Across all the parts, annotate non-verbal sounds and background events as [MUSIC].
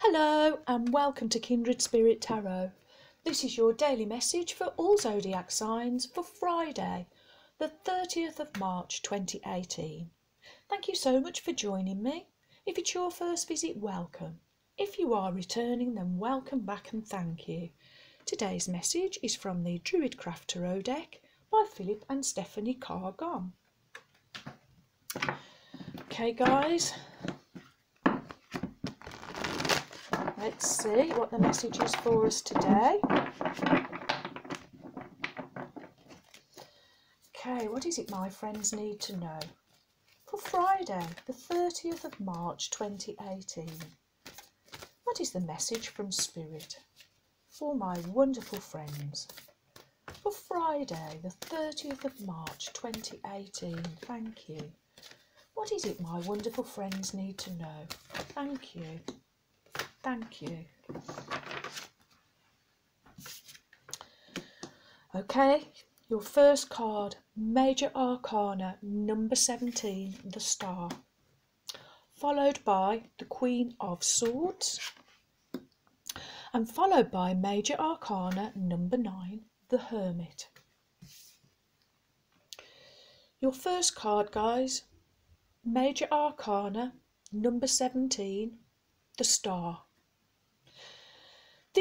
Hello and welcome to Kindred Spirit Tarot. This is your daily message for all zodiac signs for Friday, the 30th of March 2018. Thank you so much for joining me. If it's your first visit, welcome. If you are returning, then welcome back and thank you. Today's message is from the Druidcraft Tarot deck by Philip and Stephanie Carr-Gomm. Okay, guys, Let's see what the message is for us today. Okay, what is it my friends need to know? For Friday, the 30th of March 2018. What is the message from Spirit for my wonderful friends? For Friday, the 30th of March 2018. Thank you. What is it my wonderful friends need to know? Thank you. Thank you. Okay, your first card, Major Arcana, number 17, the Star, followed by the Queen of Swords, and followed by Major Arcana, number 9, the Hermit. Your first card, guys, Major Arcana, number 17, the Star.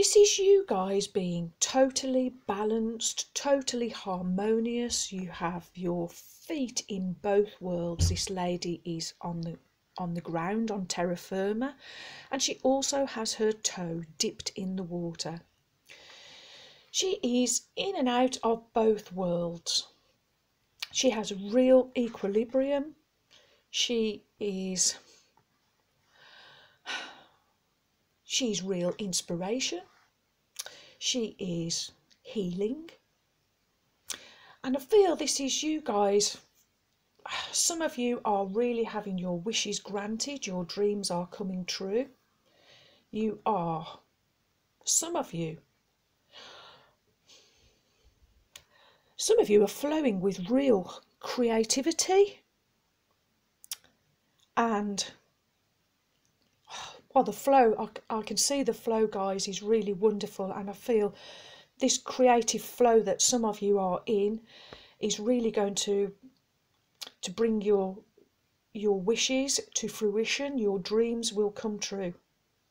This is you guys being totally balanced, totally harmonious. You have your feet in both worlds. This lady is on the on the ground on terra firma and she also has her toe dipped in the water. She is in and out of both worlds. She has real equilibrium. She is [SIGHS] She's real inspiration. She is healing. And I feel this is you guys. Some of you are really having your wishes granted, your dreams are coming true. You are, some of you, some of you are flowing with real creativity and well, the flow, I, I can see the flow, guys, is really wonderful, and I feel this creative flow that some of you are in is really going to to bring your your wishes to fruition. Your dreams will come true.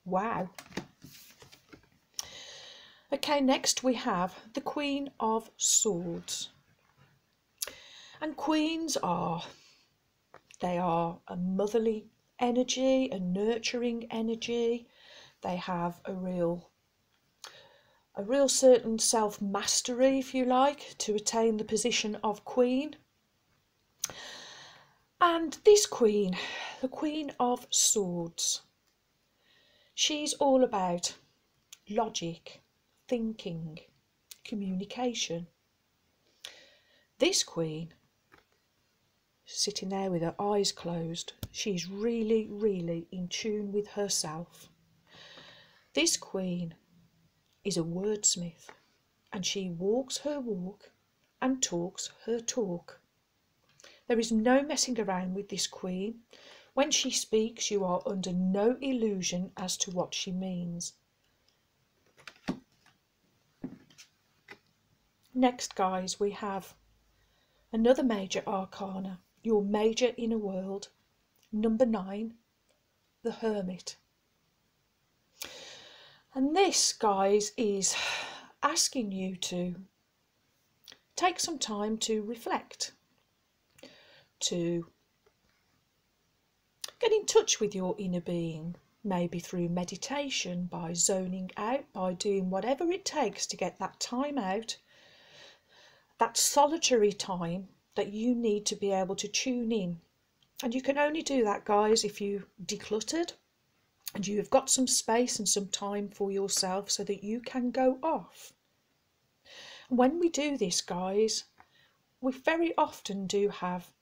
Wow. Okay next we have the queen of swords. And queens are they are a motherly energy, a nurturing energy. They have a real a real certain self mastery, if you like, to attain the position of queen. And this queen, the Queen of Swords, she's all about logic, thinking, communication. This queen sitting there with her eyes closed. She's really, really in tune with herself. This queen is a wordsmith and she walks her walk and talks her talk. There is no messing around with this queen. When she speaks, you are under no illusion as to what she means. Next, guys, we have another major arcana your major inner world. Number nine, the hermit. And this, guys, is asking you to take some time to reflect, to get in touch with your inner being, maybe through meditation, by zoning out, by doing whatever it takes to get that time out, that solitary time that you need to be able to tune in. And you can only do that, guys, if you decluttered and you have got some space and some time for yourself so that you can go off. when we do this, guys, we very often do have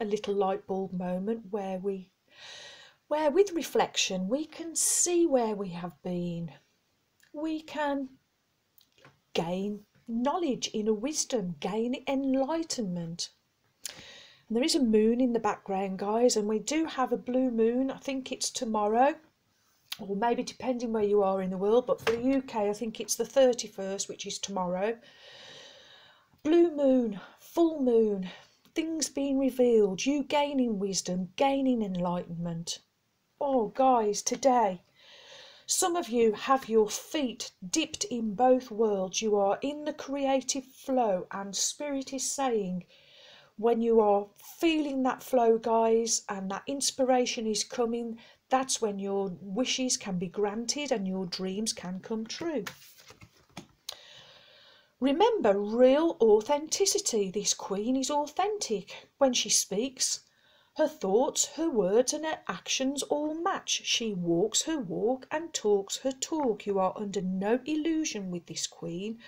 a little light bulb moment where we where with reflection we can see where we have been. We can gain knowledge, inner wisdom, gain enlightenment. And there is a moon in the background, guys, and we do have a blue moon. I think it's tomorrow. or maybe depending where you are in the world, but for the UK, I think it's the 31st, which is tomorrow. Blue moon, full moon, things being revealed, you gaining wisdom, gaining enlightenment. Oh, guys, today, some of you have your feet dipped in both worlds. You are in the creative flow, and Spirit is saying, when you are feeling that flow, guys, and that inspiration is coming, that's when your wishes can be granted and your dreams can come true. Remember real authenticity. This queen is authentic when she speaks. Her thoughts, her words, and her actions all match. She walks her walk and talks her talk. You are under no illusion with this queen.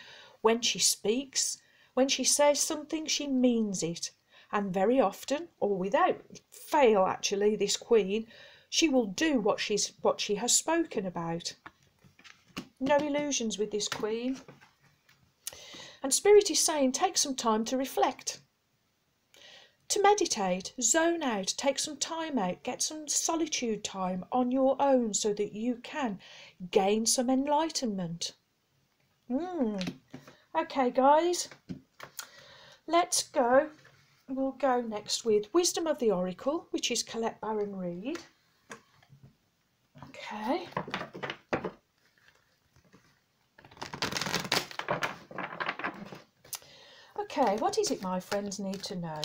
When she speaks, when she says something, she means it. And very often, or without fail, actually, this queen, she will do what she's what she has spoken about. No illusions with this queen. And Spirit is saying, take some time to reflect, to meditate, zone out, take some time out, get some solitude time on your own so that you can gain some enlightenment. Mm. Okay, guys, let's go. We'll go next with Wisdom of the Oracle, which is Colette Baron Reid. Okay. Okay, what is it my friends need to know?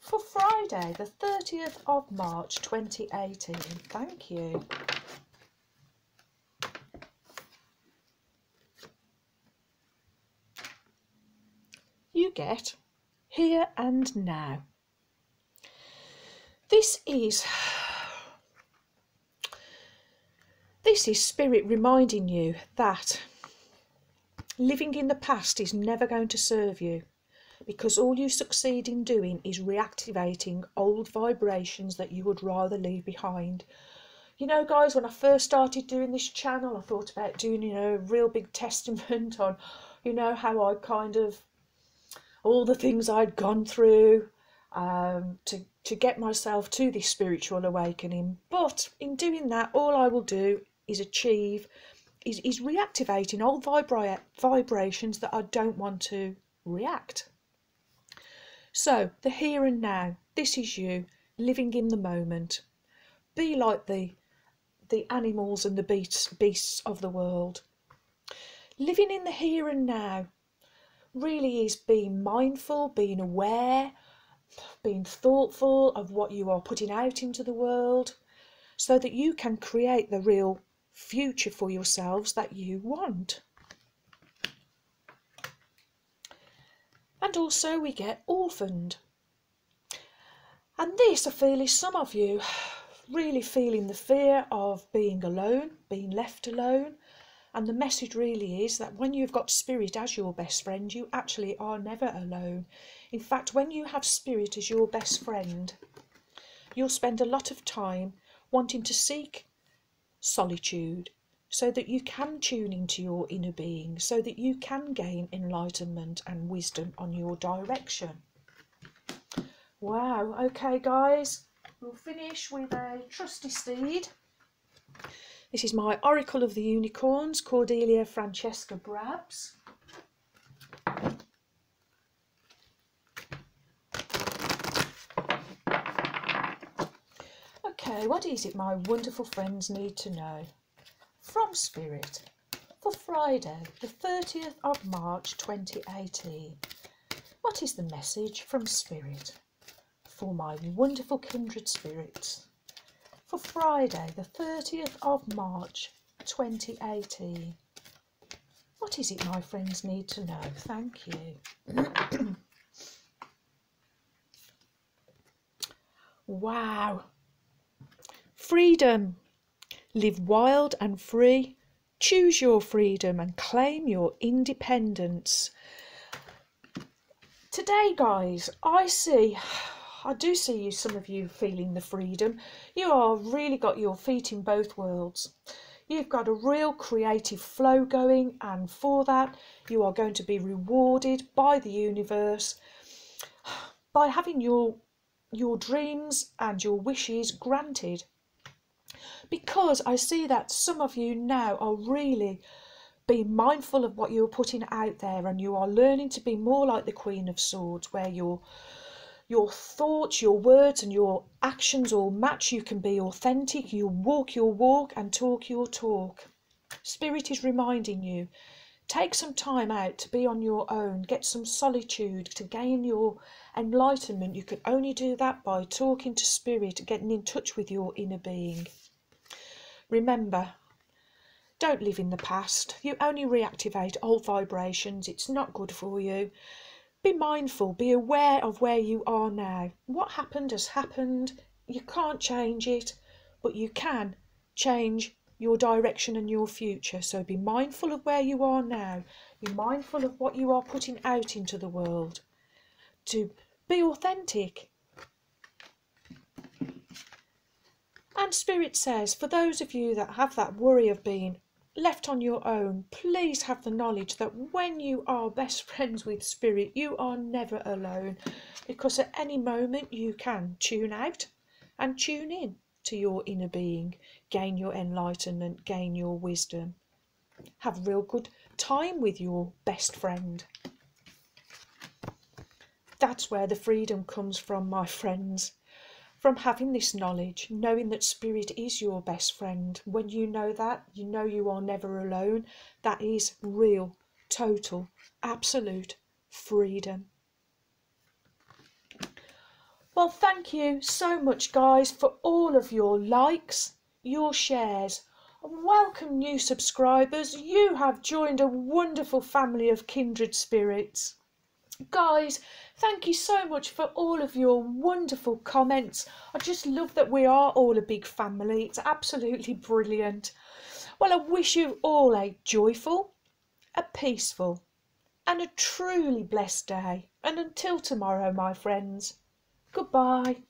For Friday, the 30th of March 2018. Thank you. You get here and now. This is this is spirit reminding you that living in the past is never going to serve you because all you succeed in doing is reactivating old vibrations that you would rather leave behind. You know, guys, when I first started doing this channel, I thought about doing, you know, a real big testament on, you know, how I kind of, all the things I'd gone through um, to, to get myself to this spiritual awakening. But in doing that, all I will do is achieve, is, is reactivating old vibra- vibrations that I don't want to react. So, the here and now, this is you living in the moment. Be like the the animals and the beasts, beasts of the world. Living in the here and now really is being mindful, being aware, being thoughtful of what you are putting out into the world so that you can create the real future for yourselves that you want. and also we get orphaned. And this, I feel, is some of you [SIGHS] really feeling the fear of being alone, being left alone. And the message really is that when you've got spirit as your best friend, you actually are never alone. In fact, when you have spirit as your best friend, you'll spend a lot of time wanting to seek solitude, so that you can tune into your inner being, so that you can gain enlightenment and wisdom on your direction. Wow, okay, guys, we'll finish with a trusty steed. This is my Oracle of the Unicorns, Cordelia Francesca Brabbs. Okay, what is it my wonderful friends need to know? from Spirit for Friday, the 30th of March 2018. What is the message from Spirit for my wonderful kindred spirits for Friday, the 30th of March 2018? What is it my friends need to know? Thank you. [CLEARS THROAT] wow. Freedom Live wild and free. Choose your freedom and claim your independence. Today, guys, I see, I do see you, some of you feeling the freedom. You are really got your feet in both worlds. You've got a real creative flow going, and for that, you are going to be rewarded by the universe [SIGHS] by having your your dreams and your wishes granted because I see that some of you now are really being mindful of what you're putting out there and you are learning to be more like the Queen of Swords, where your your thoughts, your words, and your actions all match. You can be authentic, you walk your walk and talk your talk. Spirit is reminding you take some time out to be on your own, get some solitude to gain your enlightenment. You can only do that by talking to Spirit, getting in touch with your inner being. Remember, don't live in the past. You only reactivate old vibrations. It's not good for you. Be mindful, be aware of where you are now. What happened has happened. You can't change it, but you can change your direction and your future. So be mindful of where you are now. Be mindful of what you are putting out into the world. To be authentic. And Spirit says, for those of you that have that worry of being left on your own, please have the knowledge that when you are best [LAUGHS] friends with Spirit, you are never alone because at any moment you can tune out and tune in to your inner being, gain your enlightenment, gain your wisdom. Have real good time with your best friend. That's where the freedom comes from, my friends from having this knowledge, knowing that spirit is your best friend. When you know that, you know you are never alone. That is real, total, absolute freedom. Well, thank you so much, guys, for all of your likes, your shares. Welcome, new subscribers. You have joined a wonderful family of kindred spirits. Guys, thank you so much for all of your wonderful comments. I just love that we are all a big family. It's absolutely brilliant. Well, I wish you all a joyful, a peaceful, and a truly blessed day. And until tomorrow, my friends, goodbye.